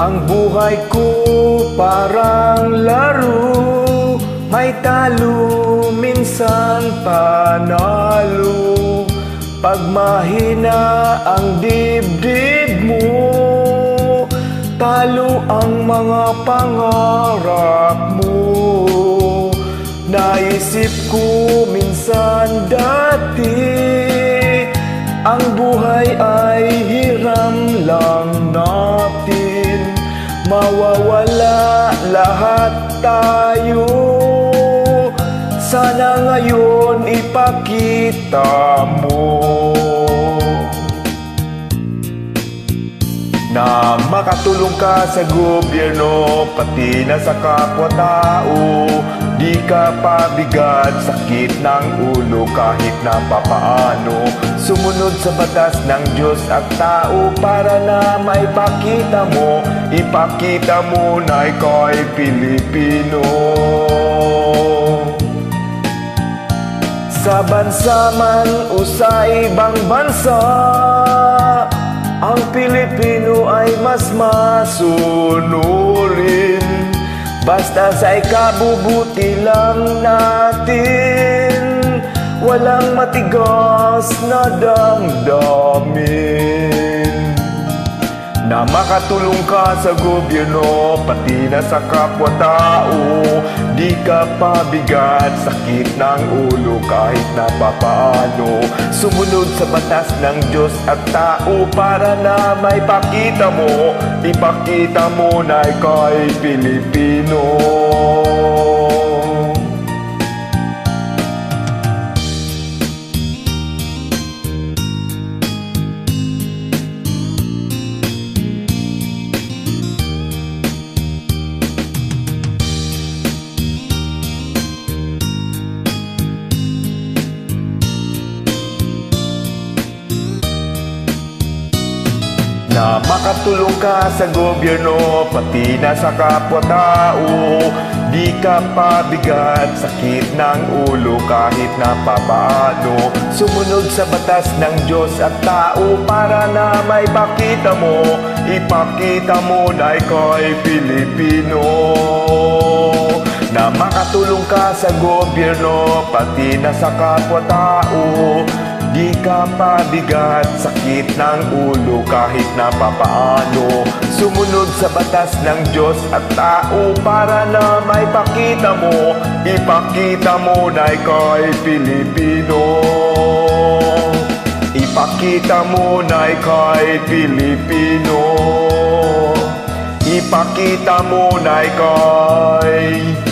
Ang buhay ko parang laro May talo, minsan panalo. Pag mahina ang dibdib mo Talo ang mga pangarap mo. Naisip ko minsan dati Ang buhay Mawawala lahat tayo. Sana ngayon ipakita mo na makatulong ka sa gobyerno pati na sa kapwa-tao di ka pabigat sakit ng ulo kahit na papaano. Sumunod sa batas ng Diyos at tao para na maipakita mo. Ipakita mo na ikaw ay Pilipino. Sa bansa man o sa ibang bansa ang Pilipino ay mas masunurin Basta sa ikabubuti lang natin Walang matigas na damdamin na makatulong ka sa gobyerno pati na sa kapwa-tao. Di ka pabigat sakit ng ulo kahit na papaano. Sumunod sa batas ng Diyos at tao para na may pakita mo. Ipakita mo na ikaw ay Pilipino na makatulong ka sa gobyerno pati na sa kapwa-tao. Di ka pabigat sakit ng ulo kahit na papaano. Sumunod sa batas ng Diyos at tao para na may pakita mo. Ipakita mo na ikaw ay Pilipino. Na makatulong ka sa gobyerno pati na sa kapwa-tao Di ka pabigat, sakit ng ulo kahit na papaano Sumunod sa batas ng Diyos at tao para na may pakita mo. Ipakita mo na ikaw ay Pilipino. Ipakita mo na ikaw ay Pilipino. Ipakita mo na ikaw ay